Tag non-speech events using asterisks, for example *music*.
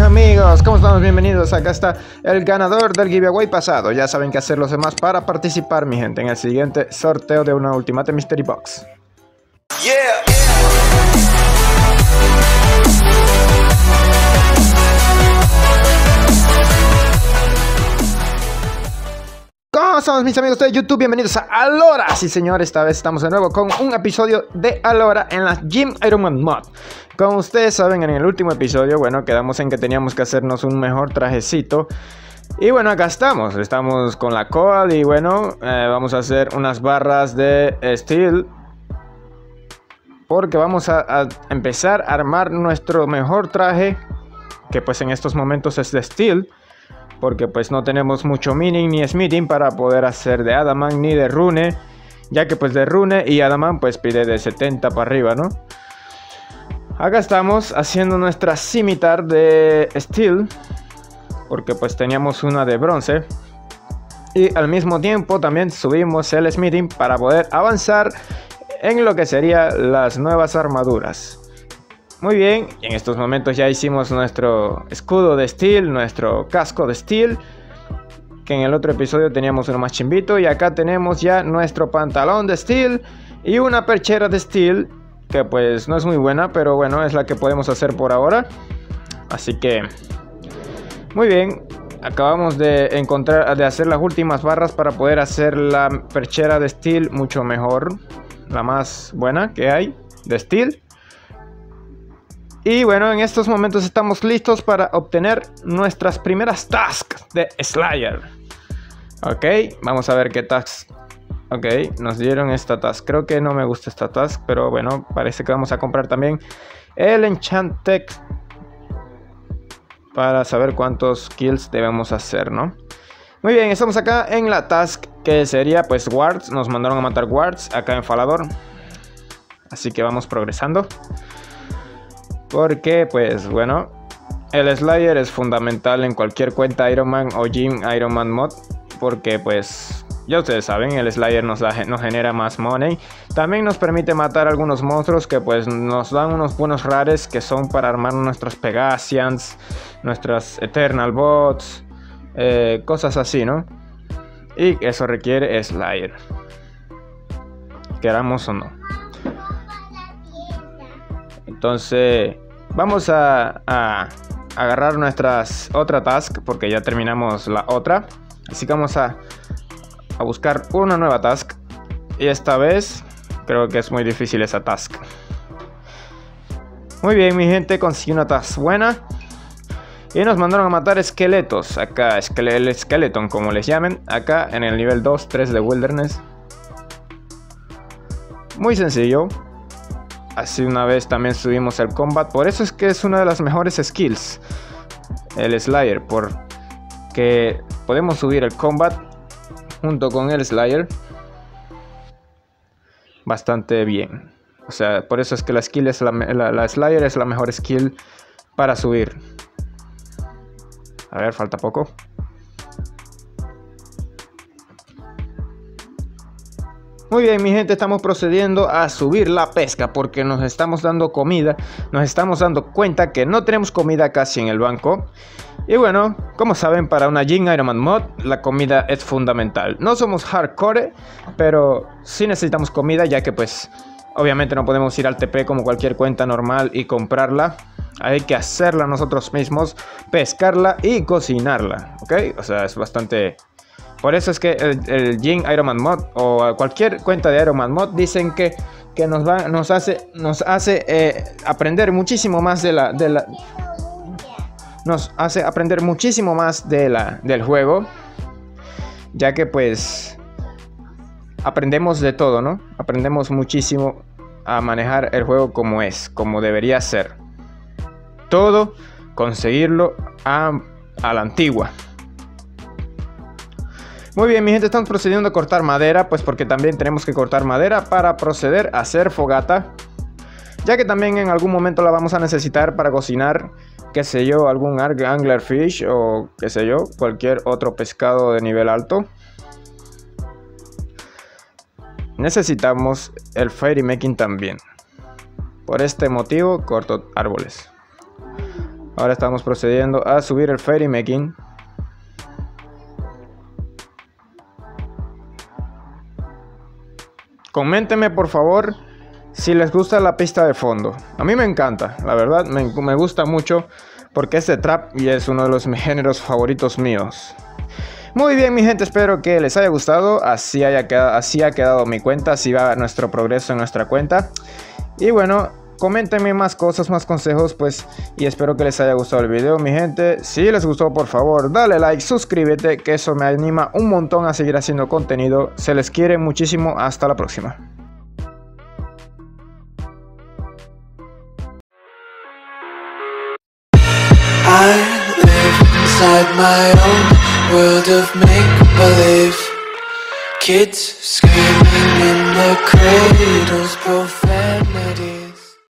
amigos? ¿Cómo estamos? Bienvenidos. Acá está el ganador del giveaway pasado. Ya saben qué hacer los demás para participar, mi gente, en el siguiente sorteo de una Ultimate Mystery Box. ¿Cómo estamos mis amigos de YouTube? Bienvenidos a Alora. Sí señor, esta vez estamos de nuevo con un episodio de Alora en la Gym Ironman Mod. Como ustedes saben, en el último episodio, bueno, quedamos en que teníamos que hacernos un mejor trajecito. Y bueno, acá estamos, estamos con la coal y bueno, eh, vamos a hacer unas barras de steel. Porque vamos a, a empezar a armar nuestro mejor traje, que pues en estos momentos es de steel porque pues no tenemos mucho mining ni smithing para poder hacer de Adaman ni de Rune, ya que pues de Rune y Adaman pues pide de 70 para arriba, ¿no? Acá estamos haciendo nuestra scimitar de steel, porque pues teníamos una de bronce. Y al mismo tiempo también subimos el smithing para poder avanzar en lo que serían las nuevas armaduras. Muy bien, en estos momentos ya hicimos nuestro escudo de steel, nuestro casco de steel. Que en el otro episodio teníamos uno más chimbito. Y acá tenemos ya nuestro pantalón de steel y una perchera de steel. Que pues no es muy buena, pero bueno, es la que podemos hacer por ahora. Así que... Muy bien, acabamos de encontrar, de hacer las últimas barras para poder hacer la perchera de steel mucho mejor. La más buena que hay de steel. Y bueno, en estos momentos estamos listos para obtener nuestras primeras tasks de Slayer. Ok, vamos a ver qué tasks. Ok, nos dieron esta task. Creo que no me gusta esta task, pero bueno, parece que vamos a comprar también el Enchantec para saber cuántos kills debemos hacer, ¿no? Muy bien, estamos acá en la task que sería pues wards. Nos mandaron a matar wards acá en Falador. Así que vamos progresando. Porque, pues bueno, el Slayer es fundamental en cualquier cuenta Ironman o Gym Ironman mod. Porque, pues, ya ustedes saben, el Slayer nos, nos genera más money. También nos permite matar algunos monstruos que, pues, nos dan unos buenos rares que son para armar nuestros Pegasians, nuestras Eternal Bots, eh, cosas así, ¿no? Y eso requiere Slayer. Queramos o no. Entonces, vamos a, agarrar nuestras otra task porque ya terminamos la otra. Así que vamos a, buscar una nueva task. Y esta vez creo que es muy difícil esa task. Muy bien, mi gente, conseguí una task buena. Y nos mandaron a matar esqueletos. Acá, el skeleton, como les llamen. Acá en el nivel 2, 3 de Wilderness. Muy sencillo. Así una vez también subimos el combat. Por eso es que es una de las mejores skills. El Slayer. Porque podemos subir el combat junto con el Slayer. Bastante bien. O sea, por eso es que la skill es la, la Slayer es la mejor skill para subir. A ver, falta poco. Muy bien, mi gente, estamos procediendo a subir la pesca porque nos estamos dando comida, nos estamos dando cuenta que no tenemos comida casi en el banco. Y bueno, como saben, para una Jin Ironman mod, la comida es fundamental. No somos hardcore, pero sí necesitamos comida ya que pues obviamente no podemos ir al TP como cualquier cuenta normal y comprarla. Hay que hacerla nosotros mismos, pescarla y cocinarla, ¿ok? O sea, es bastante por eso es que el, el Jin Ironman Mod o cualquier cuenta de Ironman Mod dicen que, que nos, va, nos hace, nos hace eh, aprender muchísimo más de la, de la... Nos hace aprender muchísimo más de la, del juego. Ya que pues aprendemos de todo, ¿no? Aprendemos muchísimo a manejar el juego como es, como debería ser. Todo conseguirlo a, a la antigua. Muy bien, mi gente, estamos procediendo a cortar madera, pues porque también tenemos que cortar madera para proceder a hacer fogata. Ya que también en algún momento la vamos a necesitar para cocinar, qué sé yo, algún anglerfish o qué sé yo, cualquier otro pescado de nivel alto. Necesitamos el fairy making también. Por este motivo corto árboles. Ahora estamos procediendo a subir el Fairy Making. Coméntenme por favor si les gusta la pista de fondo. A mí me encanta, la verdad me, me gusta mucho porque es de trap y es uno de los *laughs* géneros favoritos míos. Muy bien mi gente, espero que les haya gustado, así, haya quedado, así ha quedado mi cuenta, así va nuestro progreso en nuestra cuenta. Y bueno, coméntenme más cosas, más consejos, pues, y espero que les haya gustado el video, mi gente. Si les gustó, por favor, dale like, suscríbete, que eso me anima un montón a seguir haciendo contenido. Se les quiere muchísimo, hasta la próxima. Kids screaming in the